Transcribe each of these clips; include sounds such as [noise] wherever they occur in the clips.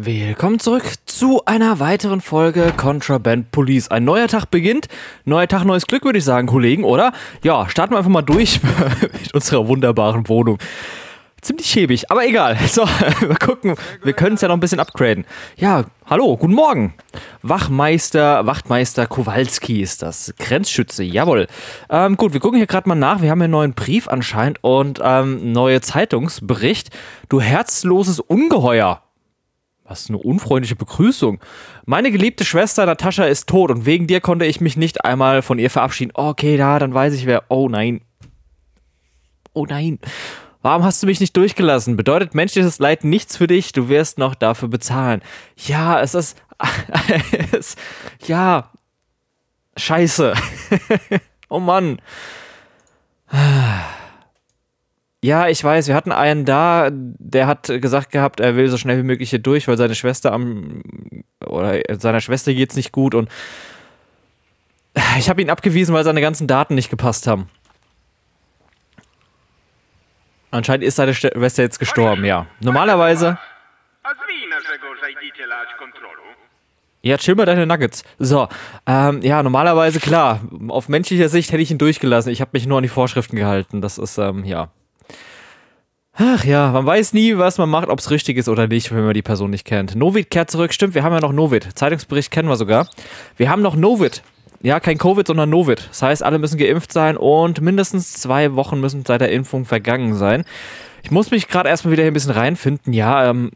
Willkommen zurück zu einer weiteren Folge Contraband Police. Ein neuer Tag beginnt. Neuer Tag, neues Glück, würde ich sagen, Kollegen, oder? Ja, starten wir einfach mal durch [laughs] mit unserer wunderbaren Wohnung. Ziemlich schäbig, aber egal. [laughs] So, wir gucken. Wir können es ja noch ein bisschen upgraden. Ja, hallo, guten Morgen. Wachmeister, Wachtmeister Kowalski ist das. Grenzschütze, jawohl. Ähm, gut, wir gucken hier gerade mal nach. Wir haben hier einen neuen Brief anscheinend und ähm, neue Zeitungsbericht. Du herzloses Ungeheuer. Was eine unfreundliche Begrüßung. Meine geliebte Schwester Natascha ist tot und wegen dir konnte ich mich nicht einmal von ihr verabschieden. Okay, da, dann weiß ich wer. Oh nein. Oh nein. Warum hast du mich nicht durchgelassen? Bedeutet menschliches Leid nichts für dich? Du wirst noch dafür bezahlen. Ja, es ist. [laughs] es, ja. Scheiße. [laughs] oh Mann. Ja, ich weiß, wir hatten einen da, der hat gesagt gehabt, er will so schnell wie möglich hier durch, weil seine Schwester am oder seiner Schwester geht's nicht gut und ich habe ihn abgewiesen, weil seine ganzen Daten nicht gepasst haben. Anscheinend ist seine Schwester jetzt gestorben, ja. Normalerweise. Ja, chill mal deine Nuggets. So, ähm, ja, normalerweise, klar, auf menschlicher Sicht hätte ich ihn durchgelassen. Ich habe mich nur an die Vorschriften gehalten. Das ist, ähm, ja. Ach ja, man weiß nie, was man macht, ob es richtig ist oder nicht, wenn man die Person nicht kennt. Novid kehrt zurück. Stimmt, wir haben ja noch Novid. Zeitungsbericht kennen wir sogar. Wir haben noch Novid. Ja, kein Covid, sondern Novid. Das heißt, alle müssen geimpft sein und mindestens zwei Wochen müssen seit der Impfung vergangen sein. Ich muss mich gerade erstmal wieder hier ein bisschen reinfinden. Ja, ähm,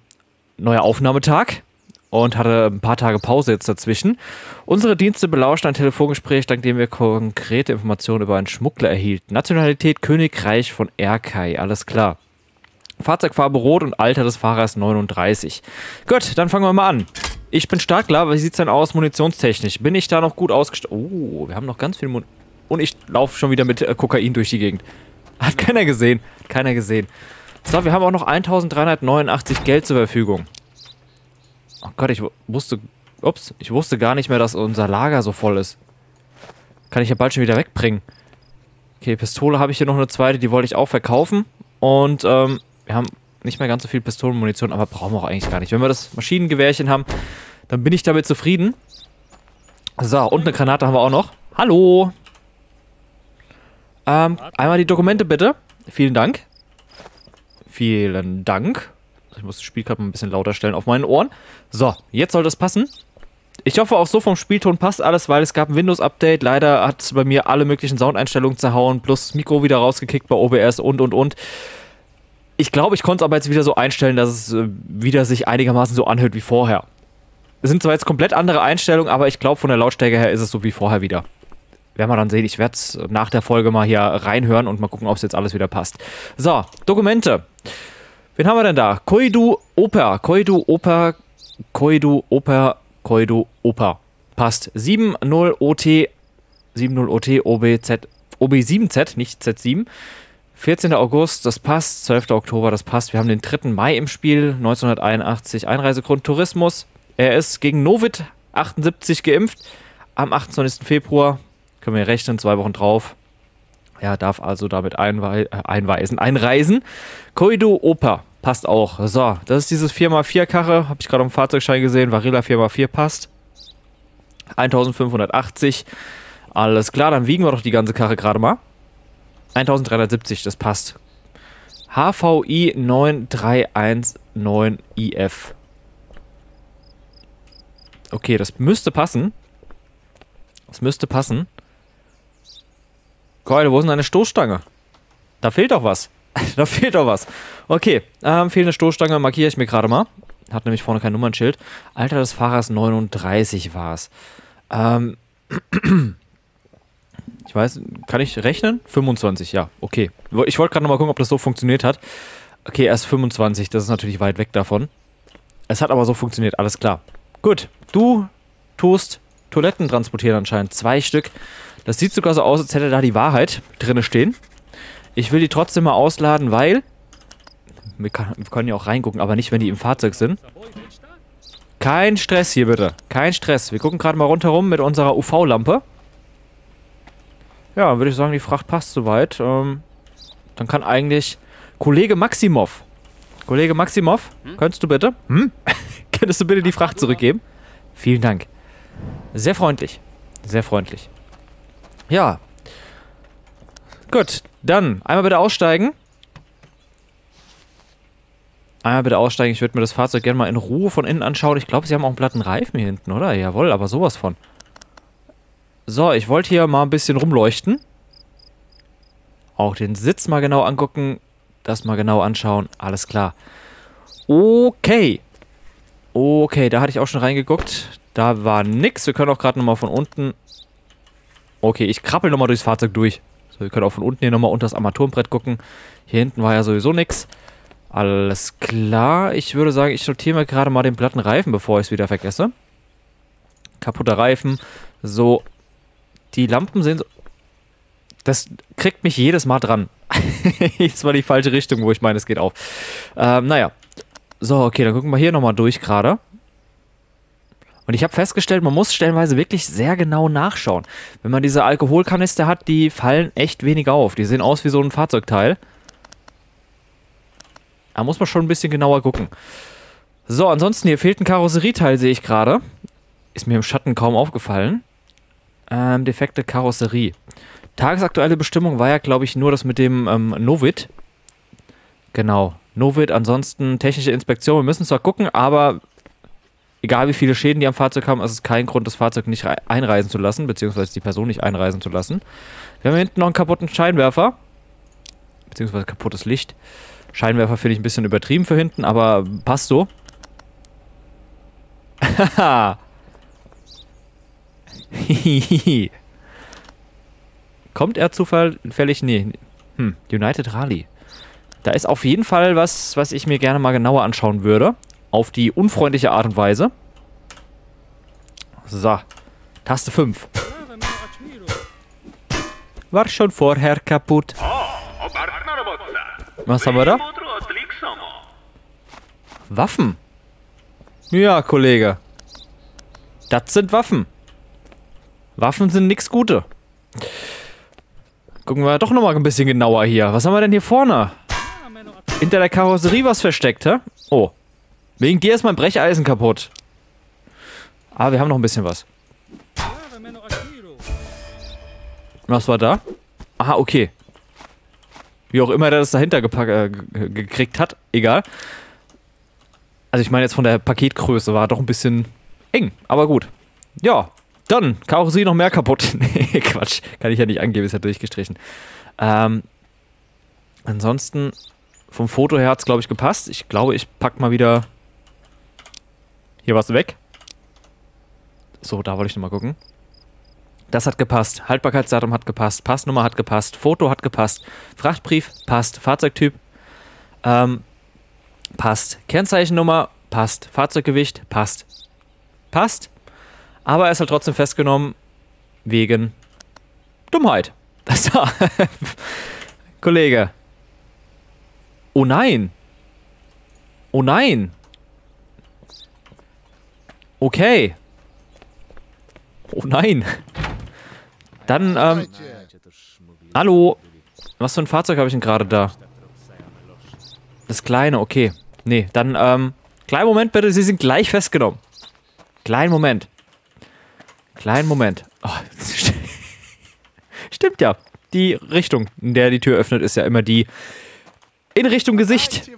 neuer Aufnahmetag und hatte ein paar Tage Pause jetzt dazwischen. Unsere Dienste belauschten ein Telefongespräch, dank dem wir konkrete Informationen über einen Schmuggler erhielten. Nationalität Königreich von Erkai, alles klar. Fahrzeugfarbe rot und Alter des Fahrers 39. Gut, dann fangen wir mal an. Ich bin Startklar, wie sieht es denn aus munitionstechnisch? Bin ich da noch gut ausgestattet? Oh, wir haben noch ganz viel Mun Und ich laufe schon wieder mit äh, Kokain durch die Gegend. Hat keiner gesehen. Keiner gesehen. So, wir haben auch noch 1389 Geld zur Verfügung. Oh Gott, ich wusste... Ups, ich wusste gar nicht mehr, dass unser Lager so voll ist. Kann ich ja bald schon wieder wegbringen. Okay, Pistole habe ich hier noch eine zweite, die wollte ich auch verkaufen. Und, ähm, wir haben nicht mehr ganz so viel Pistolenmunition, aber brauchen wir auch eigentlich gar nicht. Wenn wir das Maschinengewehrchen haben, dann bin ich damit zufrieden. So, und eine Granate haben wir auch noch. Hallo! Ähm, einmal die Dokumente bitte. Vielen Dank. Vielen Dank. Ich muss das Spiel gerade ein bisschen lauter stellen auf meinen Ohren. So, jetzt soll das passen. Ich hoffe auch so vom Spielton passt alles, weil es gab ein Windows-Update. Leider hat es bei mir alle möglichen Soundeinstellungen zerhauen, plus das Mikro wieder rausgekickt bei OBS und und und. Ich glaube, ich konnte es aber jetzt wieder so einstellen, dass es äh, wieder sich einigermaßen so anhört wie vorher. Es sind zwar jetzt komplett andere Einstellungen, aber ich glaube, von der Lautstärke her ist es so wie vorher wieder. Werden wir dann sehen. Ich werde es nach der Folge mal hier reinhören und mal gucken, ob es jetzt alles wieder passt. So, Dokumente. Wen haben wir denn da? Koidu Oper. Koidu Oper. Koidu Oper. Koidu Oper. Passt. 70 OT. 70 OT OBZ. OB7Z, nicht Z7. 14. August, das passt. 12. Oktober, das passt. Wir haben den 3. Mai im Spiel. 1981 Einreisegrund Tourismus. Er ist gegen Novid 78 geimpft. Am 28. Februar können wir rechnen, zwei Wochen drauf. Er darf also damit einwei äh, einweisen, einreisen. Koido Oper passt auch. So, das ist dieses 4x4-Karre. Habe ich gerade am Fahrzeugschein gesehen. Varilla 4x4 passt. 1580. Alles klar, dann wiegen wir doch die ganze Karre gerade mal. 1370, das passt. HVI 9319IF. Okay, das müsste passen. Das müsste passen. Keule, wo ist denn deine Stoßstange? Da fehlt doch was. [laughs] da fehlt doch was. Okay, ähm, fehlende Stoßstange markiere ich mir gerade mal. Hat nämlich vorne kein Nummernschild. Alter des Fahrers 39 war es. Ähm, [clears throat] Ich weiß, kann ich rechnen? 25, ja, okay. Ich wollte gerade nochmal gucken, ob das so funktioniert hat. Okay, erst 25, das ist natürlich weit weg davon. Es hat aber so funktioniert, alles klar. Gut, du tust Toiletten transportieren anscheinend. Zwei Stück. Das sieht sogar so aus, als hätte da die Wahrheit drinne stehen. Ich will die trotzdem mal ausladen, weil... Wir, kann, wir können ja auch reingucken, aber nicht, wenn die im Fahrzeug sind. Kein Stress hier bitte. Kein Stress. Wir gucken gerade mal rundherum mit unserer UV-Lampe. Ja, würde ich sagen, die Fracht passt soweit. Ähm, dann kann eigentlich Kollege Maximov. Kollege Maximov, hm? könntest du bitte? Hm? [laughs] Könntest du bitte die Fracht zurückgeben? Vielen Dank. Sehr freundlich. Sehr freundlich. Ja. Gut, dann einmal bitte aussteigen. Einmal bitte aussteigen. Ich würde mir das Fahrzeug gerne mal in Ruhe von innen anschauen. Ich glaube, sie haben auch einen platten Reifen hier hinten, oder? Jawohl, aber sowas von. So, ich wollte hier mal ein bisschen rumleuchten. Auch den Sitz mal genau angucken. Das mal genau anschauen. Alles klar. Okay. Okay, da hatte ich auch schon reingeguckt. Da war nix. Wir können auch gerade nochmal von unten... Okay, ich krabbel nochmal durchs Fahrzeug durch. So, wir können auch von unten hier nochmal unter das Armaturenbrett gucken. Hier hinten war ja sowieso nix. Alles klar. Ich würde sagen, ich notiere mir gerade mal den platten Reifen, bevor ich es wieder vergesse. Kaputter Reifen. So. Die Lampen sind... Das kriegt mich jedes Mal dran. [laughs] das war die falsche Richtung, wo ich meine, es geht auf. Ähm, naja. So, okay, dann gucken wir hier nochmal durch gerade. Und ich habe festgestellt, man muss stellenweise wirklich sehr genau nachschauen. Wenn man diese Alkoholkanister hat, die fallen echt wenig auf. Die sehen aus wie so ein Fahrzeugteil. Da muss man schon ein bisschen genauer gucken. So, ansonsten hier fehlt ein Karosserieteil, sehe ich gerade. Ist mir im Schatten kaum aufgefallen. Ähm, defekte Karosserie. Tagesaktuelle Bestimmung war ja, glaube ich, nur das mit dem ähm, Novit. Genau, Novit. Ansonsten technische Inspektion. Wir müssen zwar gucken, aber egal wie viele Schäden die am Fahrzeug haben, ist es kein Grund, das Fahrzeug nicht einreisen zu lassen, beziehungsweise die Person nicht einreisen zu lassen. Wir haben hier hinten noch einen kaputten Scheinwerfer, beziehungsweise kaputtes Licht. Scheinwerfer finde ich ein bisschen übertrieben für hinten, aber passt so. [laughs] Haha. [laughs] Kommt er zufällig? Nee. Hm, United Rally. Da ist auf jeden Fall was, was ich mir gerne mal genauer anschauen würde. Auf die unfreundliche Art und Weise. So. Taste 5. War schon vorher kaputt. Was haben wir da? Waffen. Ja, Kollege. Das sind Waffen. Waffen sind nix Gute. Gucken wir doch nochmal ein bisschen genauer hier. Was haben wir denn hier vorne? Hinter der Karosserie was versteckt, hä? Oh. Wegen dir ist mein Brecheisen kaputt. Ah, wir haben noch ein bisschen was. Was war da? Aha, okay. Wie auch immer der das dahinter äh, gekriegt hat. Egal. Also ich meine jetzt von der Paketgröße war doch ein bisschen eng. Aber gut. Ja, dann. Karosserie noch mehr kaputt. [laughs] nee, Quatsch. Kann ich ja nicht angeben, ist ja durchgestrichen. Ähm, ansonsten vom Foto her hat es, glaube ich, gepasst. Ich glaube, ich pack mal wieder hier was weg. So, da wollte ich nochmal gucken. Das hat gepasst. Haltbarkeitsdatum hat gepasst. Passnummer hat gepasst. Foto hat gepasst. Frachtbrief passt. Fahrzeugtyp ähm, passt. Kennzeichennummer passt. Fahrzeuggewicht passt. Passt. Aber er ist halt trotzdem festgenommen wegen Dummheit. [laughs] Das war. Kollege. Oh nein. Oh nein. Okay. Oh nein. Dann, ähm... Hallo. Was für ein Fahrzeug habe ich denn gerade da? Das kleine, okay. Nee, dann, ähm... Kleinen Moment bitte, Sie sind gleich festgenommen. Kleinen Moment. Kleinen Moment. Oh, [laughs] stimmt ja. Die Richtung, in der die Tür öffnet, ist ja immer die in Richtung Gesicht.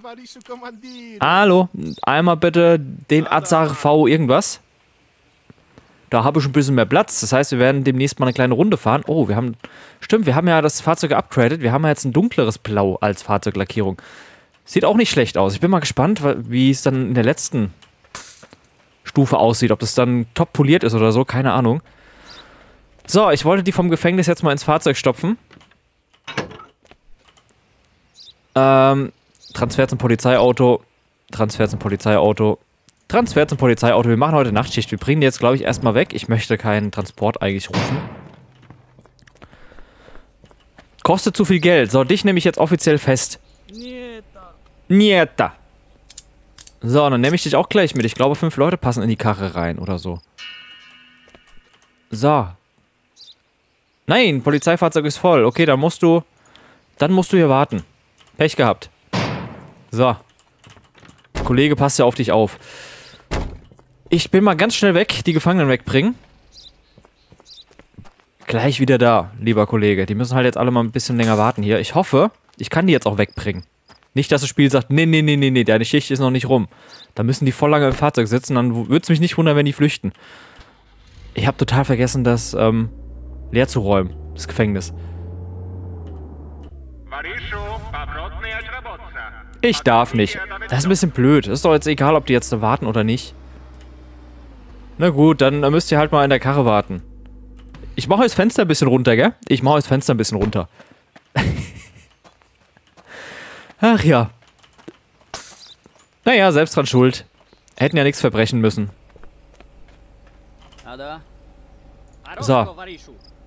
Hallo, einmal bitte den Azar V irgendwas. Da habe ich ein bisschen mehr Platz. Das heißt, wir werden demnächst mal eine kleine Runde fahren. Oh, wir haben. Stimmt, wir haben ja das Fahrzeug upgraded. Wir haben ja jetzt ein dunkleres Blau als Fahrzeuglackierung. Sieht auch nicht schlecht aus. Ich bin mal gespannt, wie es dann in der letzten Stufe aussieht. Ob das dann top poliert ist oder so. Keine Ahnung. So, ich wollte die vom Gefängnis jetzt mal ins Fahrzeug stopfen. Ähm, Transfer zum Polizeiauto. Transfer zum Polizeiauto. Transfer zum Polizeiauto. Wir machen heute Nachtschicht. Wir bringen die jetzt, glaube ich, erstmal weg. Ich möchte keinen Transport eigentlich rufen. Kostet zu viel Geld. So, dich nehme ich jetzt offiziell fest. Nieta. Nieta. So, dann nehme ich dich auch gleich mit. Ich glaube, fünf Leute passen in die Karre rein oder so. So. Nein, Polizeifahrzeug ist voll. Okay, dann musst du... Dann musst du hier warten. Pech gehabt. So. Kollege, passt ja auf dich auf. Ich bin mal ganz schnell weg, die Gefangenen wegbringen. Gleich wieder da, lieber Kollege. Die müssen halt jetzt alle mal ein bisschen länger warten hier. Ich hoffe, ich kann die jetzt auch wegbringen. Nicht, dass das Spiel sagt, nee, nee, nee, nee, nee, deine Schicht ist noch nicht rum. Da müssen die voll lange im Fahrzeug sitzen, dann würde es mich nicht wundern, wenn die flüchten. Ich habe total vergessen, das ähm, leer zu räumen, das Gefängnis. Ich darf nicht. Das ist ein bisschen blöd. Ist doch jetzt egal, ob die jetzt da warten oder nicht. Na gut, dann müsst ihr halt mal in der Karre warten. Ich mache das Fenster ein bisschen runter, gell? Ich mache das Fenster ein bisschen runter. [laughs] Ach ja. Naja, selbst dran schuld. Hätten ja nichts verbrechen müssen. So.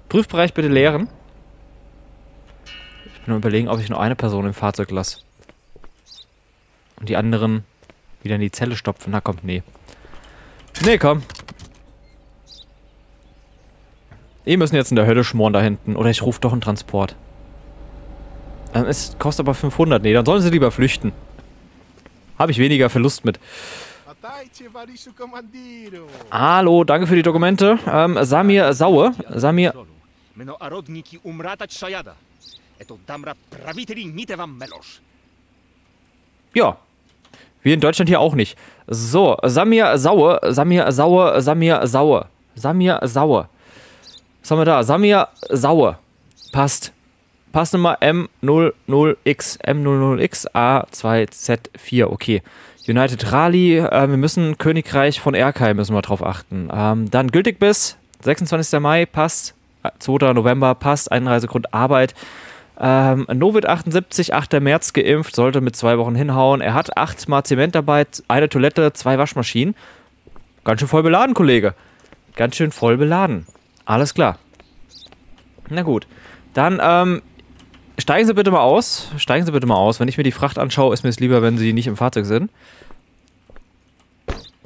Prüfbereich bitte leeren. Ich bin nur überlegen, ob ich nur eine Person im Fahrzeug lasse. Und die anderen wieder in die Zelle stopfen. Na komm, nee. Nee, komm. Die müssen jetzt in der Hölle schmoren da hinten. Oder ich rufe doch einen Transport. Es kostet aber 500. Nee, dann sollen sie lieber flüchten. Habe ich weniger Verlust mit. Hallo, danke für die Dokumente. Ähm, Samir Saue. Samir. Ja. Wir in Deutschland hier auch nicht. So, Samir Saue, Samir Saue, Samir Saue. Samir Saue. Was haben wir da? Samir Saue. Passt. Passnummer M00X. M00X A2Z4. Okay. United Rally. Äh, wir müssen Königreich von Erkai müssen wir drauf achten. Ähm, dann gültig bis 26. Mai. Passt. 2. November. Passt. Einreisegrund Arbeit. Ähm, Novit 78, 8. März geimpft, sollte mit zwei Wochen hinhauen. Er hat achtmal Zement dabei, eine Toilette, zwei Waschmaschinen. Ganz schön voll beladen, Kollege. Ganz schön voll beladen. Alles klar. Na gut. Dann, ähm, steigen Sie bitte mal aus. Steigen Sie bitte mal aus. Wenn ich mir die Fracht anschaue, ist mir es lieber, wenn Sie nicht im Fahrzeug sind.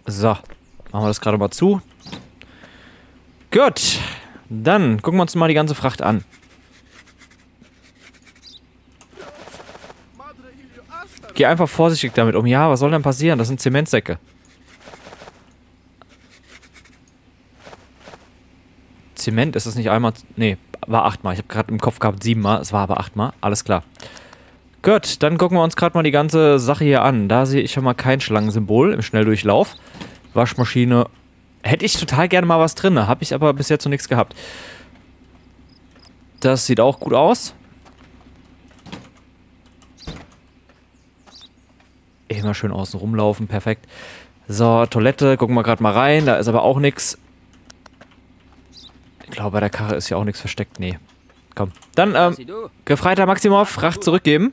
So. Machen wir das gerade mal zu. Gut. Dann gucken wir uns mal die ganze Fracht an. Geh einfach vorsichtig damit um. Ja, was soll denn passieren? Das sind Zementsäcke. Zement ist es nicht einmal. Nee, war achtmal. Ich habe gerade im Kopf gehabt siebenmal. Es war aber achtmal. Alles klar. Gut, dann gucken wir uns gerade mal die ganze Sache hier an. Da sehe ich schon mal kein Schlangensymbol im Schnelldurchlauf. Waschmaschine. Hätte ich total gerne mal was drin. Habe ich aber bis jetzt noch nichts gehabt. Das sieht auch gut aus. Immer schön außen rumlaufen, perfekt. So, Toilette, gucken wir gerade mal rein. Da ist aber auch nichts. Ich glaube, bei der Karre ist ja auch nichts versteckt. Nee. Komm. Dann, ähm, Gefreiter Maximov, Fracht zurückgeben.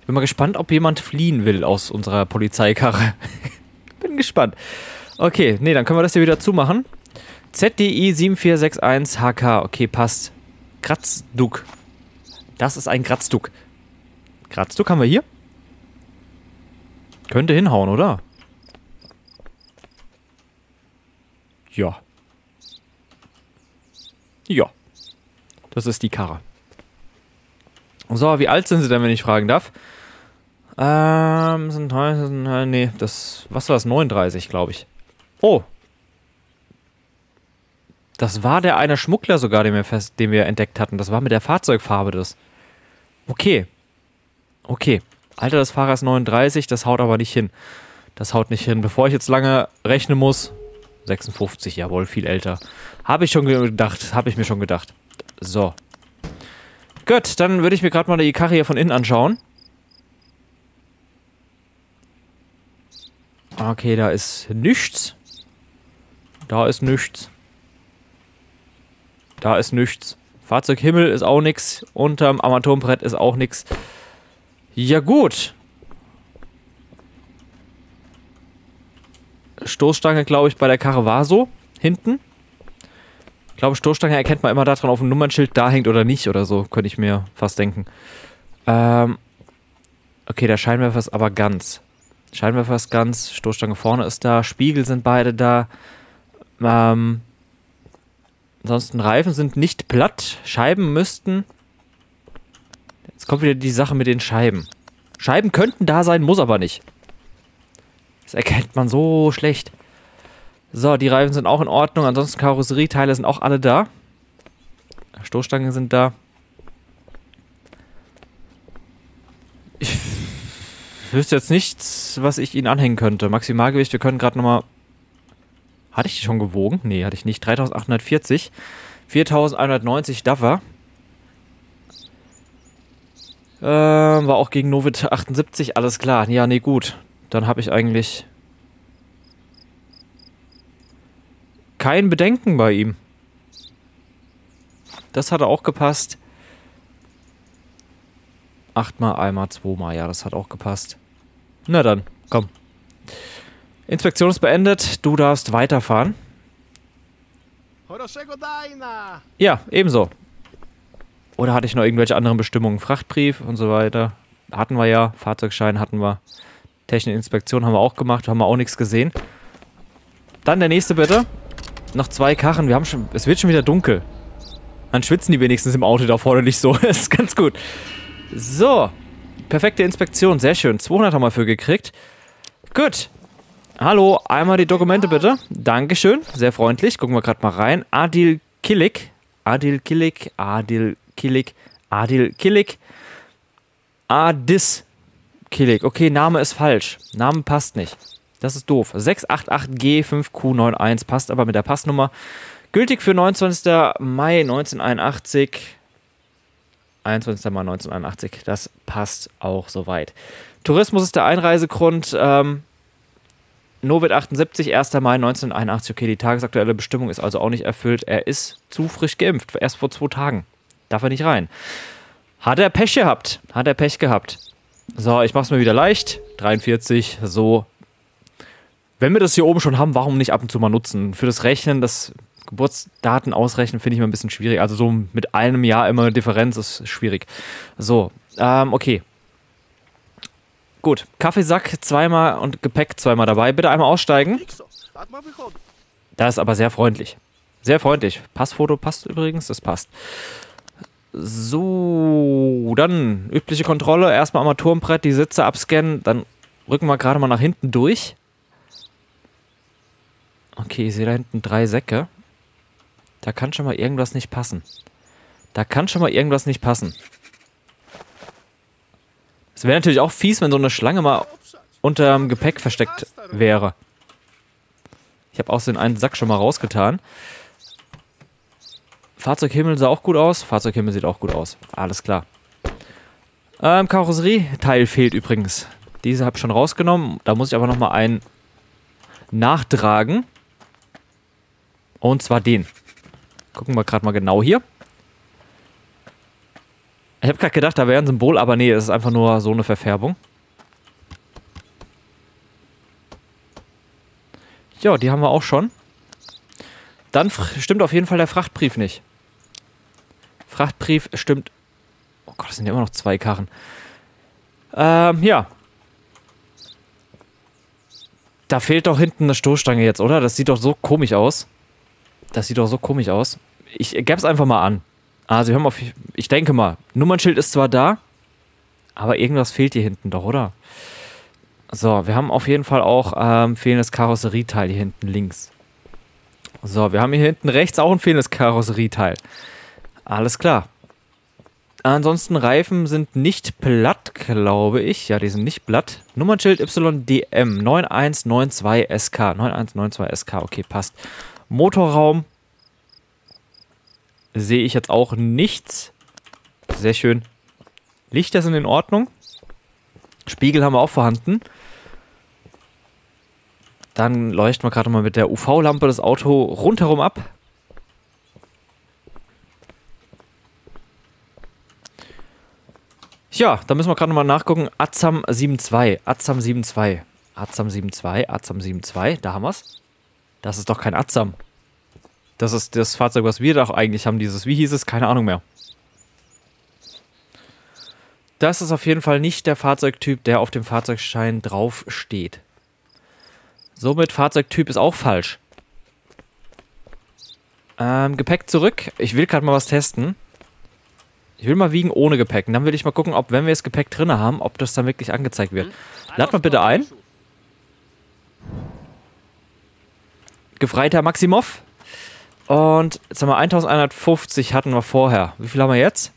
Ich bin mal gespannt, ob jemand fliehen will aus unserer Polizeikarre. [laughs] bin gespannt. Okay, nee, dann können wir das hier wieder zumachen. ZDI 7461 HK. Okay, passt. Kratzduck. Das ist ein Kratzduck. Kratzduck haben wir hier? Könnte hinhauen, oder? Ja. Ja. Das ist die Karre. So, wie alt sind sie denn, wenn ich fragen darf? Ähm, sind, äh, nee, das, was war das? 39, glaube ich. Oh. Das war der eine Schmuggler sogar, den wir, fest, den wir entdeckt hatten. Das war mit der Fahrzeugfarbe das. Okay. Okay. Alter des Fahrers 39, das haut aber nicht hin. Das haut nicht hin. Bevor ich jetzt lange rechnen muss, 56, jawohl, viel älter. Habe ich schon gedacht, habe ich mir schon gedacht. So. Gut, dann würde ich mir gerade mal die Karre hier von innen anschauen. Okay, da ist nichts. Da ist nichts. Da ist nichts. Fahrzeughimmel ist auch nichts. Unterm Armaturenbrett ist auch nichts. Ja gut. Stoßstange, glaube ich, bei der Karre war so. Hinten. Ich glaube, Stoßstange erkennt man immer daran, ob ein Nummernschild da hängt oder nicht oder so. Könnte ich mir fast denken. Ähm. Okay, der Scheinwerfer ist aber ganz. Scheinwerfer ist ganz. Stoßstange vorne ist da. Spiegel sind beide da. Ähm. Ansonsten Reifen sind nicht platt. Scheiben müssten. Jetzt kommt wieder die Sache mit den Scheiben. Scheiben könnten da sein, muss aber nicht. Das erkennt man so schlecht. So, die Reifen sind auch in Ordnung. Ansonsten Karosserieteile sind auch alle da. Stoßstangen sind da. Ich wüsste jetzt nichts, was ich ihnen anhängen könnte. Maximalgewicht, wir können gerade nochmal... Hatte ich die schon gewogen? Nee, hatte ich nicht. 3840. 4190 Duffer. Ähm, war auch gegen Novit 78, alles klar. Ja, nee, gut. Dann habe ich eigentlich kein Bedenken bei ihm. Das hat auch gepasst. Achtmal, einmal, zweimal. Ja, das hat auch gepasst. Na dann, komm. Inspektion ist beendet. Du darfst weiterfahren. Ja, ebenso. Oder hatte ich noch irgendwelche anderen Bestimmungen? Frachtbrief und so weiter. Hatten wir ja. Fahrzeugschein hatten wir. Technische Inspektion haben wir auch gemacht. Haben wir auch nichts gesehen. Dann der nächste bitte. Noch zwei Karren. Wir haben schon. Es wird schon wieder dunkel. Dann schwitzen die wenigstens im Auto da vorne nicht so. [laughs] das ist ganz gut. So. Perfekte Inspektion. Sehr schön. 200 haben wir für gekriegt. Gut. Hallo. Einmal die Dokumente bitte. Dankeschön. Sehr freundlich. Gucken wir gerade mal rein. Adil Kilik. Adil Kilik. Adil Kilik. Adil Kilik. Adis Kilik. Okay, Name ist falsch. Name passt nicht. Das ist doof. 688G5Q91 passt aber mit der Passnummer. Gültig für 29. Mai 1981. 21. Mai 1981. Das passt auch soweit. Tourismus ist der Einreisegrund. Ähm, Novit 78, 1. Mai 1981. Okay, die tagesaktuelle Bestimmung ist also auch nicht erfüllt. Er ist zu frisch geimpft. Erst vor zwei Tagen. Darf er nicht rein. Hat er Pech gehabt. Hat er Pech gehabt. So, ich mach's mir wieder leicht. 43, so wenn wir das hier oben schon haben, warum nicht ab und zu mal nutzen? Für das Rechnen, das Geburtsdaten ausrechnen, finde ich immer ein bisschen schwierig. Also so mit einem Jahr immer eine Differenz ist schwierig. So, ähm, okay. Gut, Kaffeesack zweimal und Gepäck zweimal dabei. Bitte einmal aussteigen. Das ist aber sehr freundlich. Sehr freundlich. Passfoto passt übrigens, das passt. So, dann übliche Kontrolle. Erstmal Armaturenbrett, die Sitze abscannen. Dann rücken wir gerade mal nach hinten durch. Okay, ich sehe da hinten drei Säcke. Da kann schon mal irgendwas nicht passen. Da kann schon mal irgendwas nicht passen. Es wäre natürlich auch fies, wenn so eine Schlange mal unter dem Gepäck versteckt wäre. Ich habe außerdem einen Sack schon mal rausgetan. Fahrzeughimmel sah auch gut aus. Fahrzeughimmel sieht auch gut aus. Alles klar. Ähm, Karosserie-Teil fehlt übrigens. Diese habe ich schon rausgenommen. Da muss ich aber nochmal einen nachtragen. Und zwar den. Gucken wir gerade mal genau hier. Ich habe gerade gedacht, da wäre ein Symbol, aber nee, es ist einfach nur so eine Verfärbung. Ja, die haben wir auch schon. Dann stimmt auf jeden Fall der Frachtbrief nicht. Frachtbrief stimmt... Oh Gott, das sind ja immer noch zwei Karren. Ähm, ja. Da fehlt doch hinten eine Stoßstange jetzt, oder? Das sieht doch so komisch aus. Das sieht doch so komisch aus. Ich gebe es einfach mal an. Also wir haben auf, ich denke mal, Nummernschild ist zwar da, aber irgendwas fehlt hier hinten doch, oder? So, wir haben auf jeden Fall auch ähm, fehlendes Karosserieteil hier hinten links. So, wir haben hier hinten rechts auch ein fehlendes Karosserieteil. Alles klar. Ansonsten Reifen sind nicht platt, glaube ich. Ja, die sind nicht platt. Nummernschild YDM 9192SK. 9192SK, okay, passt. Motorraum sehe ich jetzt auch nichts. Sehr schön. Lichter sind in Ordnung. Spiegel haben wir auch vorhanden. Dann leuchten wir gerade mal mit der UV-Lampe das Auto rundherum ab. Ja, da müssen wir gerade nochmal nachgucken. Azam 7.2. Azam 7.2. Azam 7.2. Azam 7.2. Da haben wir es. Das ist doch kein Azam. Das ist das Fahrzeug, was wir doch eigentlich haben, dieses, wie hieß es? Keine Ahnung mehr. Das ist auf jeden Fall nicht der Fahrzeugtyp, der auf dem Fahrzeugschein drauf steht. Somit Fahrzeugtyp ist auch falsch. Ähm, Gepäck zurück. Ich will gerade mal was testen. Ich will mal wiegen ohne Gepäck. Und dann will ich mal gucken, ob, wenn wir das Gepäck drin haben, ob das dann wirklich angezeigt wird. Lad mal bitte ein. Gefreiter Maximov. Und jetzt haben wir 1150 hatten wir vorher. Wie viel haben wir jetzt?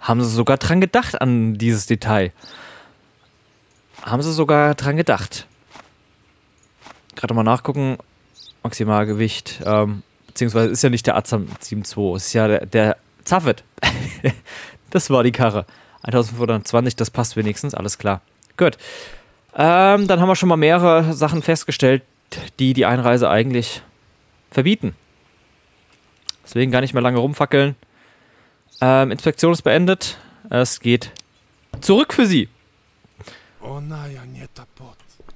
Haben sie sogar dran gedacht an dieses Detail. Haben sie sogar dran gedacht. Gerade mal nachgucken. Maximalgewicht. Ähm, beziehungsweise ist ja nicht der Azam 7.2. Es ist ja der, der Zaffet. [laughs] das war die Karre. 1520, das passt wenigstens. Alles klar. Gut. Ähm, dann haben wir schon mal mehrere Sachen festgestellt, die die Einreise eigentlich verbieten. Deswegen gar nicht mehr lange rumfackeln. Ähm, Inspektion ist beendet. Es geht zurück für Sie.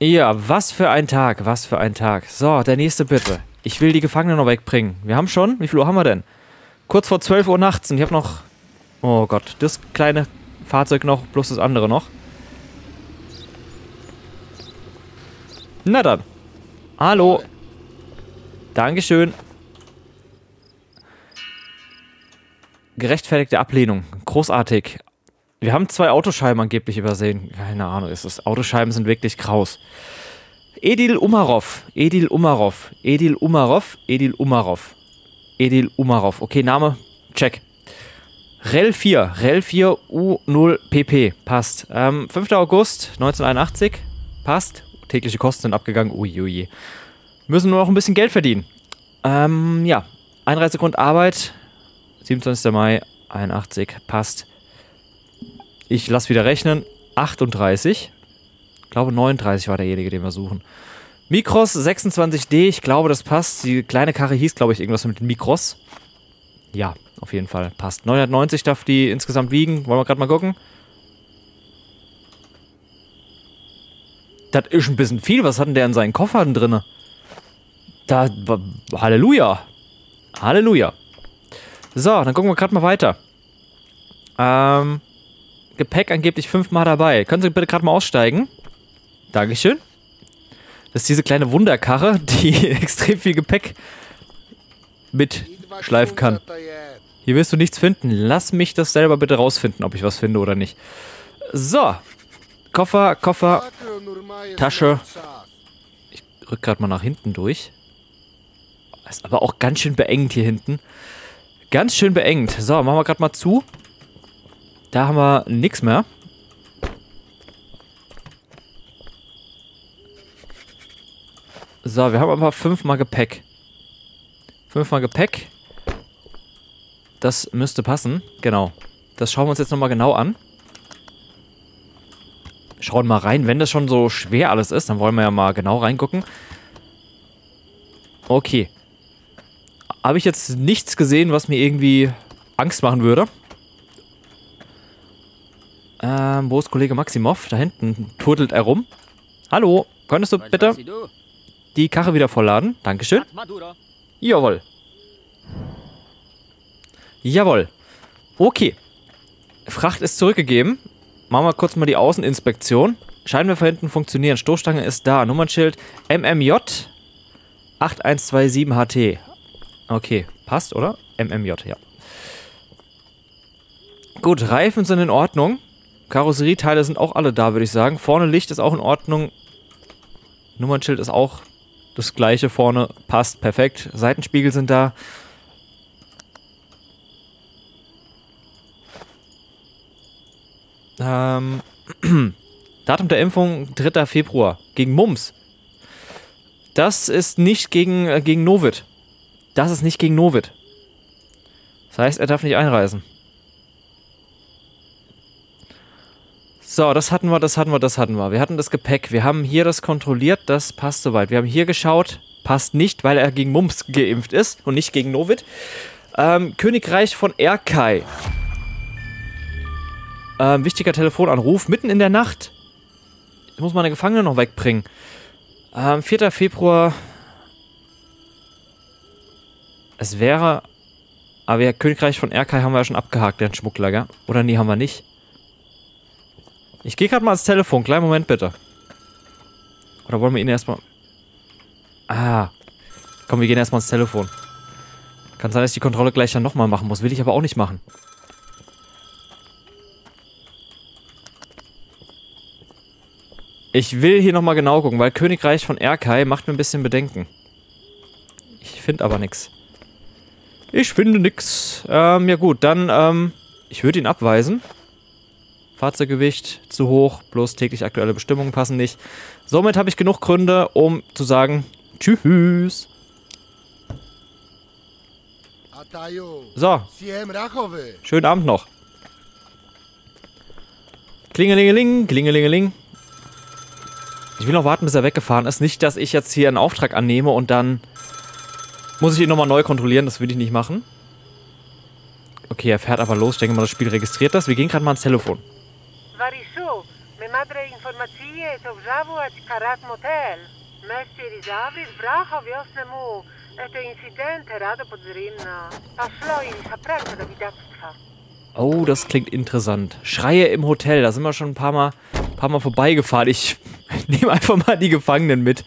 Ja, was für ein Tag, was für ein Tag. So, der nächste bitte. Ich will die Gefangenen noch wegbringen. Wir haben schon, wie viel Uhr haben wir denn? Kurz vor 12 Uhr nachts und ich habe noch, oh Gott, das kleine Fahrzeug noch, plus das andere noch. Na dann. Hallo. Dankeschön. Gerechtfertigte Ablehnung. Großartig. Wir haben zwei Autoscheiben angeblich übersehen. Keine Ahnung, ist das. Autoscheiben sind wirklich kraus. Edil Umarov. Edil Umarov. Edil Umarov. Edil Umarov. Edil Umarov. Okay, Name. Check. Rel 4. Rel 4 U0PP. Passt. Ähm, 5. August 1981. Passt. Tägliche Kosten sind abgegangen. Uiuiui. Müssen nur noch ein bisschen Geld verdienen. Ähm, ja. Einreisegrund Arbeit. 27. Mai 81. Passt. Ich lasse wieder rechnen. 38. Ich glaube 39 war derjenige, den wir suchen. Mikros 26D, ich glaube, das passt. Die kleine Karre hieß, glaube ich, irgendwas mit Mikros. Ja, auf jeden Fall. Passt. 990 darf die insgesamt wiegen. Wollen wir gerade mal gucken? Das ist ein bisschen viel. Was hat denn der in seinen Koffern drin? Da, Halleluja. Halleluja. So, dann gucken wir gerade mal weiter. Ähm, Gepäck angeblich fünfmal dabei. Können Sie bitte gerade mal aussteigen? Dankeschön. Das ist diese kleine Wunderkarre, die [laughs] extrem viel Gepäck mitschleifen kann. Hier wirst du nichts finden. Lass mich das selber bitte rausfinden, ob ich was finde oder nicht. So. Koffer, Koffer, Tasche. Ich rück gerade mal nach hinten durch. Ist aber auch ganz schön beengt hier hinten. Ganz schön beengt. So, machen wir gerade mal zu. Da haben wir nichts mehr. So, wir haben aber fünfmal Gepäck. Fünfmal Gepäck. Das müsste passen. Genau. Das schauen wir uns jetzt nochmal genau an. Schauen mal rein. Wenn das schon so schwer alles ist, dann wollen wir ja mal genau reingucken. Okay. Habe ich jetzt nichts gesehen, was mir irgendwie Angst machen würde. Ähm, wo ist Kollege Maximov? Da hinten turtelt er rum. Hallo, könntest du bitte die Karre wieder vollladen? Dankeschön. Jawohl. Jawohl. Okay. Fracht ist zurückgegeben. Machen wir kurz mal die Außeninspektion. Scheinwerfer hinten funktionieren. Stoßstange ist da. Nummernschild MMJ 8127HT. Okay, passt, oder? MMJ, ja. Gut, Reifen sind in Ordnung. Karosserieteile sind auch alle da, würde ich sagen. Vorne Licht ist auch in Ordnung. Nummernschild ist auch das gleiche vorne. Passt perfekt. Seitenspiegel sind da. Ähm, [clears throat] Datum der Impfung 3. Februar. Gegen Mumps. Das ist nicht gegen, äh, gegen Novit. Das ist nicht gegen Novit. Das heißt, er darf nicht einreisen. So, das hatten wir, das hatten wir, das hatten wir. Wir hatten das Gepäck. Wir haben hier das kontrolliert, das passt soweit. Wir haben hier geschaut, passt nicht, weil er gegen Mumps geimpft ist und nicht gegen Novit. Ähm, Königreich von Erkai. Ähm, wichtiger Telefonanruf, mitten in der Nacht. Ich muss meine Gefangene noch wegbringen. Ähm, 4. Februar. Es wäre. Aber ja, Königreich von Erkai haben wir ja schon abgehakt, den Schmuggler, gell? Oder nee, haben wir nicht. Ich gehe gerade mal ans Telefon. Kleinen Moment bitte. Oder wollen wir ihn erstmal... Ah. Komm, wir gehen erstmal ans Telefon. Kann sein, dass ich die Kontrolle gleich dann nochmal machen muss. Will ich aber auch nicht machen. Ich will hier nochmal genau gucken, weil Königreich von Erkai macht mir ein bisschen Bedenken. finde aber nichts. Ich finde nix. Ähm, ja gut, dann, ähm, ich würde ihn abweisen. Fahrzeuggewicht zu hoch, bloß täglich aktuelle Bestimmungen passen nicht. Somit habe ich genug Gründe, um zu sagen, tschüss. So. Schönen Abend noch. Klingelingeling, klingelingeling. Ich will noch warten, bis er weggefahren ist. Nicht, dass ich jetzt hier einen Auftrag annehme und dann muss ich ihn nochmal neu kontrollieren. Das will ich nicht machen. Okay, er fährt aber los. Ich denke mal, das Spiel registriert das. Wir gehen gerade mal ans Telefon. Wymadre informacje to wrzawłać karat motel. Mestir i zawrit bracho wiosnę mu. Eto incidente rado podzrimna. Paszlo im hapraka do widactwa. Oh, das klingt interessant. Schreie im Hotel, da sind wir schon ein paar Mal, paar mal vorbeigefahren. Ich [laughs] nehme einfach mal die Gefangenen mit.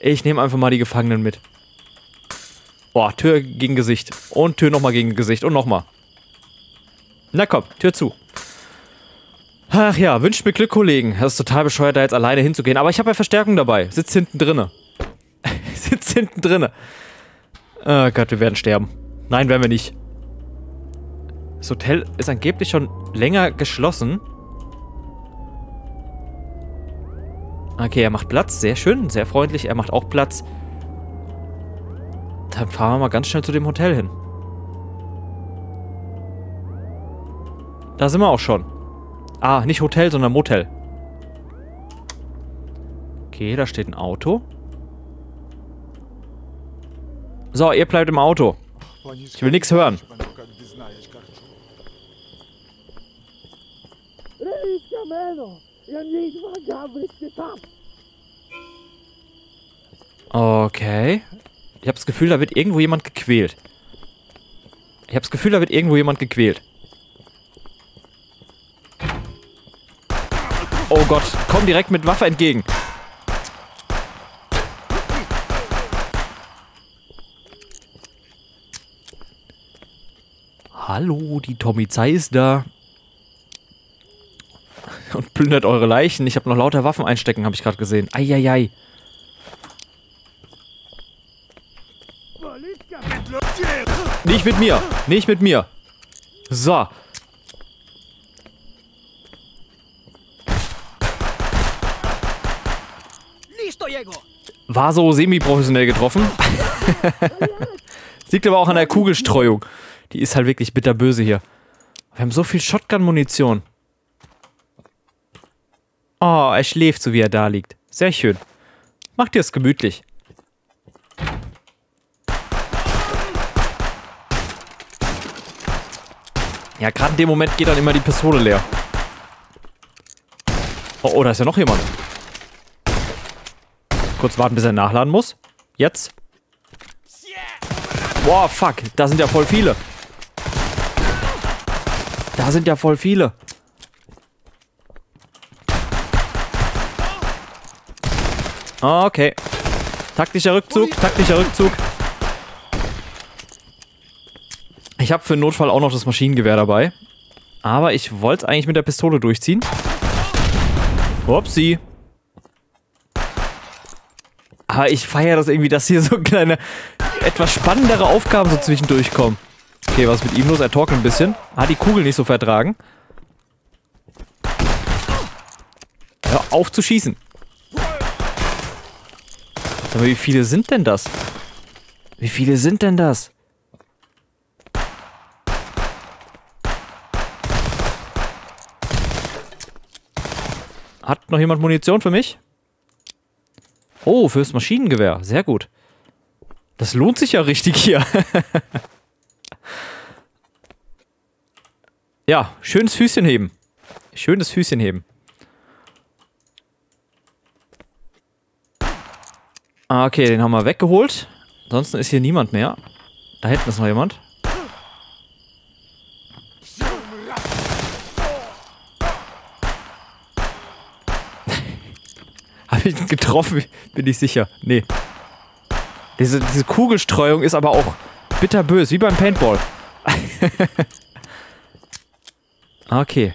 Ich nehme einfach mal die Gefangenen mit. Boah, Tür gegen Gesicht. Und Tür nochmal gegen Gesicht. Und nochmal. Na komm, Tür zu. Ach ja, wünscht mir Glück, Kollegen. Das ist total bescheuert, da jetzt alleine hinzugehen. Aber ich habe ja Verstärkung dabei. Sitzt hinten drinne. [laughs] Sitzt hinten drinne. Oh Gott, wir werden sterben. Nein, werden wir nicht. Das Hotel ist angeblich schon länger geschlossen. Okay, er macht Platz. Sehr schön, sehr freundlich. Er macht auch Platz. Dann fahren wir mal ganz schnell zu dem Hotel hin. Da sind wir auch schon. Ah, nicht Hotel, sondern Motel. Okay, da steht ein Auto. So, ihr bleibt im Auto. Ich will nichts hören. Okay. Ich habe das Gefühl, da wird irgendwo jemand gequält. Ich habe das Gefühl, da wird irgendwo jemand gequält. Oh Gott, komm direkt mit Waffe entgegen. Hallo, die Tomizei ist da. Und plündert eure Leichen. Ich habe noch lauter Waffen einstecken, habe ich gerade gesehen. Eieiei. Nicht mit mir. Nicht mit mir. So. War so semi-professionell getroffen. [laughs] Liegt aber auch an der Kugelstreuung. Die ist halt wirklich bitterböse hier. Wir haben so viel Shotgun-Munition. Oh, er schläft, so wie er da liegt. Sehr schön. Macht dir es gemütlich. Ja, gerade in dem Moment geht dann immer die Pistole leer. Oh, oh, da ist ja noch jemand. Kurz warten, bis er nachladen muss. Jetzt. Boah, fuck. Da sind ja voll viele. Da sind ja voll viele. Okay. Taktischer Rückzug, taktischer Rückzug. Ich habe für den Notfall auch noch das Maschinengewehr dabei. Aber ich wollte es eigentlich mit der Pistole durchziehen. Upsi. Aber ich feiere das irgendwie, dass hier so kleine, etwas spannendere Aufgaben so zwischendurch kommen. Okay, was ist mit ihm los? Er talkt ein bisschen. Hat die Kugel nicht so vertragen. Hör auf zu schießen. Aber wie viele sind denn das? Wie viele sind denn das? Hat noch jemand Munition für mich? Oh, fürs Maschinengewehr. Sehr gut. Das lohnt sich ja richtig hier. [laughs] ja, schönes Füßchen heben. Schönes Füßchen heben. Ah, okay, den haben wir weggeholt. Ansonsten ist hier niemand mehr. Da hinten ist noch jemand. Habe ich ihn getroffen? Bin ich sicher. Nee. Diese, diese Kugelstreuung ist aber auch bitterbös, wie beim Paintball. [laughs] okay.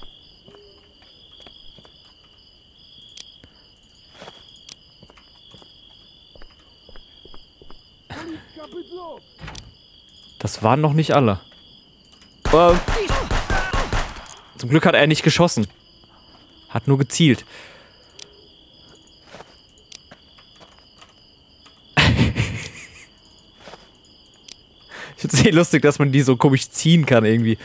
Das waren noch nicht alle. Ähm, zum Glück hat er nicht geschossen. Hat nur gezielt. Ich finde es eh lustig, dass man die so komisch ziehen kann irgendwie.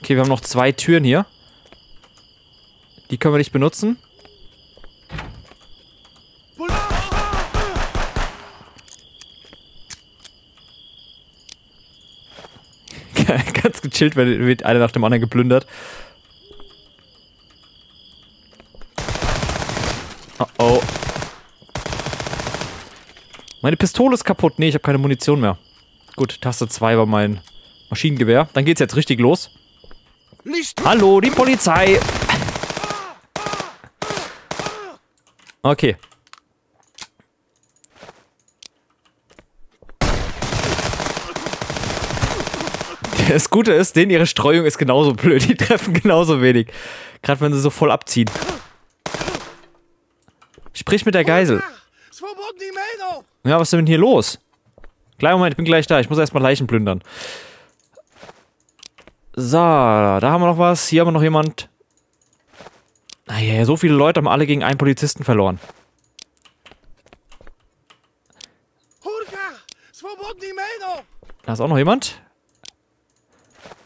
Okay, wir haben noch zwei Türen hier. Die können wir nicht benutzen. [laughs] Ganz gechillt wird einer nach dem anderen geplündert. Meine Pistole ist kaputt. Nee, ich habe keine Munition mehr. Gut, Taste 2 war mein Maschinengewehr. Dann geht's jetzt richtig los. Hallo, die Polizei! Okay. Das Gute ist, denen ihre Streuung ist genauso blöd. Die treffen genauso wenig. Gerade wenn sie so voll abziehen. Sprich mit der Geisel. Ja, was ist denn hier los? Kleiner Moment, ich bin gleich da. Ich muss erstmal Leichen plündern. So, da haben wir noch was. Hier haben wir noch jemand. Naja, so viele Leute haben alle gegen einen Polizisten verloren. Da ist auch noch jemand.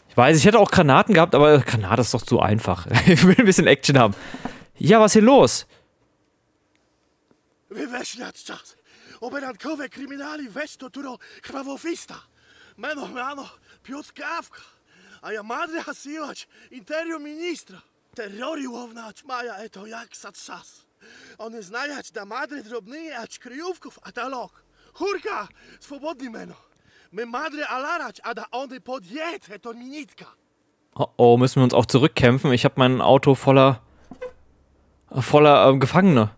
Ich weiß, ich hätte auch Granaten gehabt, aber Granate ist doch zu einfach. [laughs] Ich will ein bisschen Action haben. Ja, was ist hier los? Oberankowe kryminali westo turo krwawofista. Meno mano Piotr Kawka. A ja madre hasiłać interior ministra. Terrori łowna maja eto jak sa czas. One znajać da madre drobnyje ać kryjówków a ta lok. Hurka, swobodny meno. My madre alarać, a da one podjet eto minitka. Oh oh, müssen wir uns auch zurückkämpfen? Ich habe mein Auto voller voller äh, Gefangene.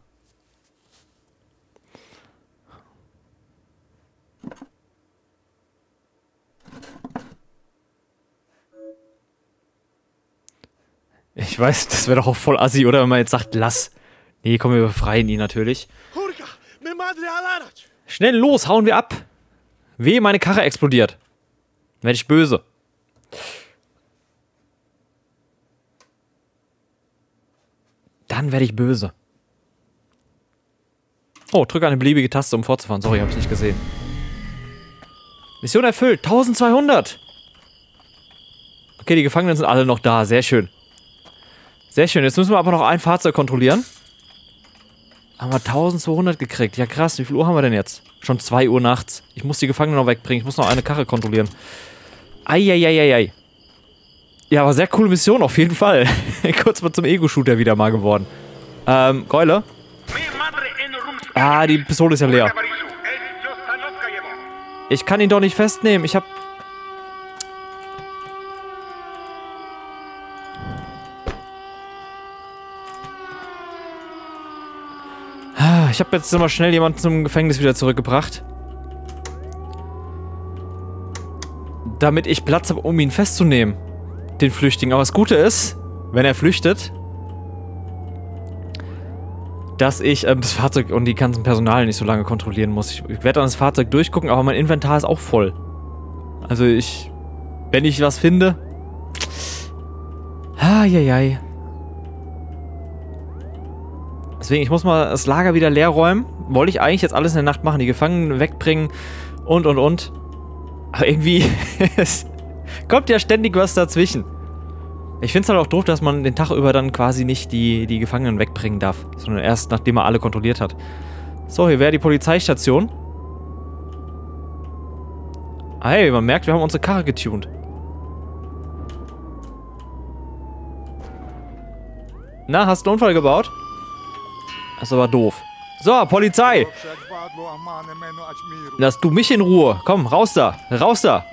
Ich weiß, das wäre doch auch voll assi, oder? Wenn man jetzt sagt, lass. Nee, komm, wir befreien ihn natürlich. Schnell los, hauen wir ab. Wehe, meine Karre explodiert. Werde ich böse. Dann werde ich böse. Oh, drücke eine beliebige Taste, um fortzufahren. Sorry, habe ich nicht gesehen. Mission erfüllt. 1200. Okay, die Gefangenen sind alle noch da. Sehr schön. Sehr schön. Jetzt müssen wir aber noch ein Fahrzeug kontrollieren. Haben wir 1200 gekriegt. Ja krass, wie viel Uhr haben wir denn jetzt? Schon 2 Uhr nachts. Ich muss die Gefangenen noch wegbringen. Ich muss noch eine Karre kontrollieren. Eieieiei. Ja, aber sehr coole Mission auf jeden Fall. [laughs] Kurz mal zum Ego-Shooter wieder mal geworden. Ähm, Keule? Ah, die Pistole ist ja leer. Ich kann ihn doch nicht festnehmen. Ich hab Ich habe jetzt immer schnell jemanden zum Gefängnis wieder zurückgebracht. Damit ich Platz habe, um ihn festzunehmen. Den Flüchtling. Aber das Gute ist, wenn er flüchtet, dass ich ähm, das Fahrzeug und die ganzen Personal nicht so lange kontrollieren muss. Ich, ich werde dann das Fahrzeug durchgucken, aber mein Inventar ist auch voll. Also ich, wenn ich was finde... Eieiei. Deswegen, ich muss mal das Lager wieder leer räumen. Wollte ich eigentlich jetzt alles in der Nacht machen, die Gefangenen wegbringen und und und. Aber irgendwie, [laughs] es kommt ja ständig was dazwischen. Ich finde es halt auch doof, dass man den Tag über dann quasi nicht die, die Gefangenen wegbringen darf, sondern erst nachdem er alle kontrolliert hat. So, hier wäre die Polizeistation. Ah, hey, man merkt, wir haben unsere Karre getuned. Na, hast du einen Unfall gebaut? Das ist aber doof. So, Polizei! Lass du mich in Ruhe. Komm, raus da. Raus da.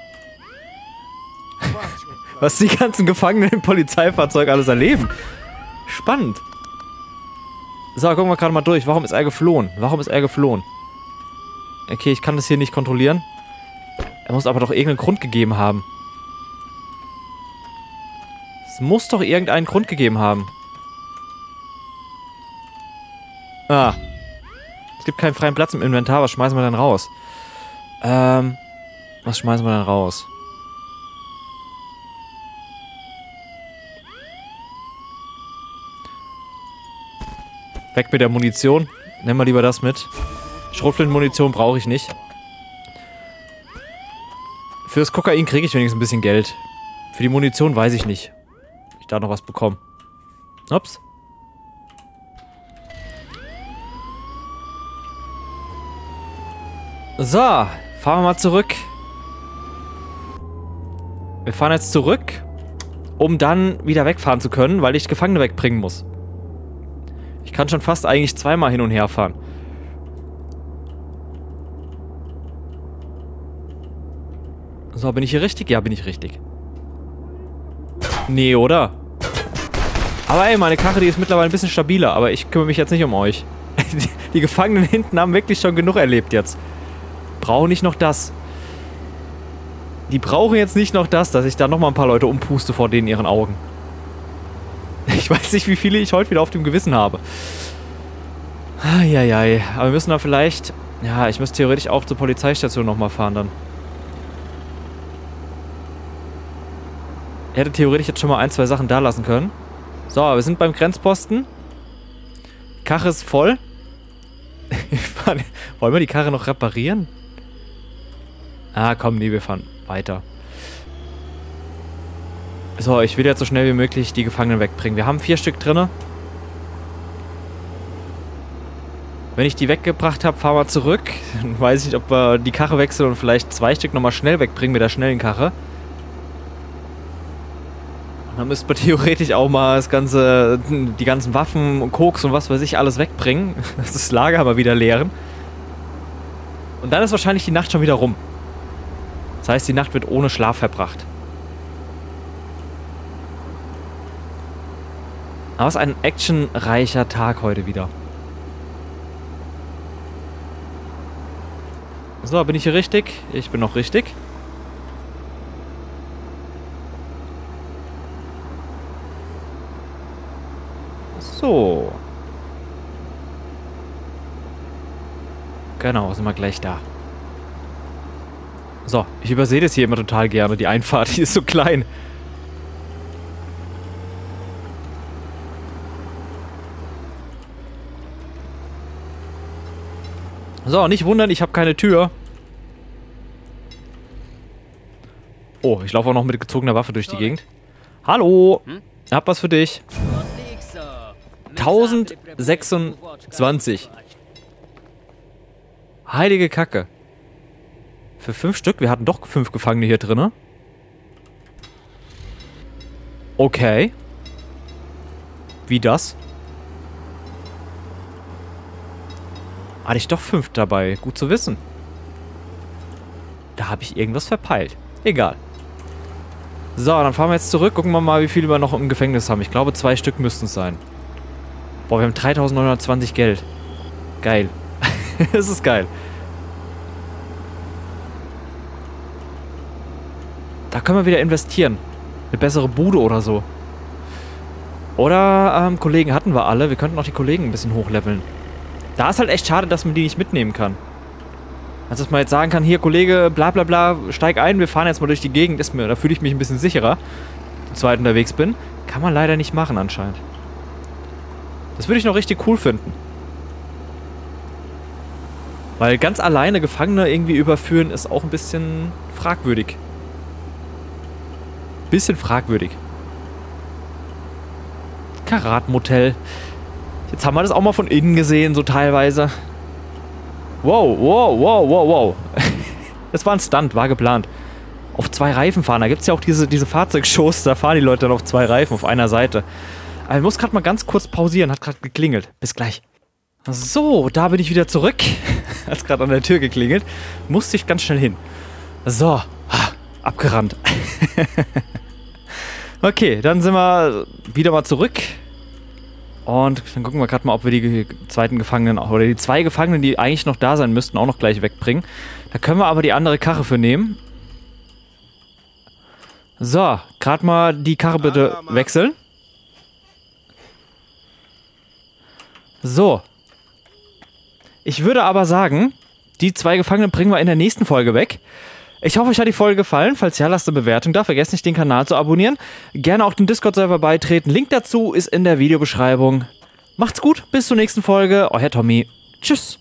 [laughs] Was die ganzen Gefangenen im Polizeifahrzeug alles erleben. Spannend. So, gucken wir gerade mal durch. Warum ist er geflohen? Warum ist er geflohen? Okay, ich kann das hier nicht kontrollieren. Er muss aber doch irgendeinen Grund gegeben haben. Es muss doch irgendeinen Grund gegeben haben. Ah. Es gibt keinen freien Platz im Inventar. Was schmeißen wir denn raus? Ähm. Was schmeißen wir denn raus? Weg mit der Munition. Nehmen wir lieber das mit. Schrotflintenmunition brauche ich nicht. Fürs Kokain kriege ich wenigstens ein bisschen Geld. Für die Munition weiß ich nicht. Ob ich da noch was bekomme. Ups. So, fahren wir mal zurück. Wir fahren jetzt zurück, um dann wieder wegfahren zu können, weil ich Gefangene wegbringen muss. Ich kann schon fast eigentlich zweimal hin und her fahren. So, bin ich hier richtig? Ja, bin ich richtig. Nee, oder? Aber ey, meine Karre, die ist mittlerweile ein bisschen stabiler, aber ich kümmere mich jetzt nicht um euch. Die, [laughs] die Gefangenen hinten haben wirklich schon genug erlebt jetzt. Brauchen nicht noch das. Die brauchen jetzt nicht noch das, dass ich da nochmal ein paar Leute umpuste vor denen ihren Augen. [laughs] Ich weiß nicht, wie viele ich heute wieder auf dem Gewissen habe. Eieiei. Aber wir müssen da vielleicht... Ja, ich müsste theoretisch auch zur Polizeistation nochmal fahren dann. Ich hätte theoretisch jetzt schon mal ein, zwei Sachen da lassen können. So, wir sind beim Grenzposten. Karre ist voll. [laughs] Wollen wir die Karre noch reparieren? Ah, komm, nee, wir fahren weiter. So, ich will jetzt so schnell wie möglich die Gefangenen wegbringen. Wir haben vier Stück drinne. Wenn ich die weggebracht habe, fahren wir zurück. Dann weiß ich nicht, ob wir die Karre wechseln und vielleicht zwei Stück nochmal schnell wegbringen mit der schnellen Karre. Dann müsste man [laughs] theoretisch auch mal das ganze, die ganzen Waffen und Koks und was weiß ich alles wegbringen. [laughs] Das Lager mal wieder leeren. Und dann ist wahrscheinlich die Nacht schon wieder rum. Das heißt, die Nacht wird ohne Schlaf verbracht. Aber es ist ein actionreicher Tag heute wieder. So, bin ich hier richtig? Ich bin noch richtig. So. Genau, sind wir gleich da. So, ich übersehe das hier immer total gerne. Die Einfahrt, [laughs] die ist so klein. So, nicht wundern, ich habe keine Tür. Oh, ich laufe auch noch mit gezogener Waffe durch die Gegend. Hallo, ich hab was für dich. 1026. Heilige Kacke. Für fünf Stück? Wir hatten doch fünf Gefangene hier drin. Okay. Wie das? Hatte ich doch fünf dabei. Gut zu wissen. Da habe ich irgendwas verpeilt. Egal. So, dann fahren wir jetzt zurück. Gucken wir mal, wie viele wir noch im Gefängnis haben. Ich glaube, zwei Stück müssten es sein. Boah, wir haben 3920 Geld. Geil. [laughs] das ist geil. Da können wir wieder investieren. Eine bessere Bude oder so. Oder, ähm, Kollegen hatten wir alle. Wir könnten auch die Kollegen ein bisschen hochleveln. Da ist halt echt schade, dass man die nicht mitnehmen kann. Also, dass man jetzt sagen kann, hier, Kollege, bla bla bla, steig ein, wir fahren jetzt mal durch die Gegend. Ist mir, da fühle ich mich ein bisschen sicherer, zu zweit unterwegs bin. Kann man leider nicht machen anscheinend. Das würde ich noch richtig cool finden. Weil ganz alleine Gefangene irgendwie überführen ist auch ein bisschen fragwürdig. Bisschen fragwürdig. Karatmotel. Jetzt haben wir das auch mal von innen gesehen, so teilweise. Wow, wow, wow, wow, wow. [laughs] Das war ein Stunt, war geplant. Auf zwei Reifen fahren. Da gibt es ja auch diese, diese Fahrzeugshows, da fahren die Leute dann auf zwei Reifen auf einer Seite. Aber ich muss gerade mal ganz kurz pausieren, hat gerade geklingelt. Bis gleich. So, da bin ich wieder zurück. [laughs] Hat gerade an der Tür geklingelt. Musste ich ganz schnell hin. So, abgerannt. [laughs] okay, dann sind wir wieder mal zurück. Und dann gucken wir gerade mal, ob wir die zweiten Gefangenen oder die zwei Gefangenen, die eigentlich noch da sein müssten, auch noch gleich wegbringen. Da können wir aber die andere Karre für nehmen. So, gerade mal die Karre bitte wechseln. So. Ich würde aber sagen, die zwei Gefangenen bringen wir in der nächsten Folge weg. Ich hoffe, euch hat die Folge gefallen. Falls ja, lasst eine Bewertung da. Vergesst nicht, den Kanal zu abonnieren. Gerne auch den Discord-Server beitreten. Link dazu ist in der Videobeschreibung. Macht's gut, bis zur nächsten Folge. Euer Tommy. Tschüss.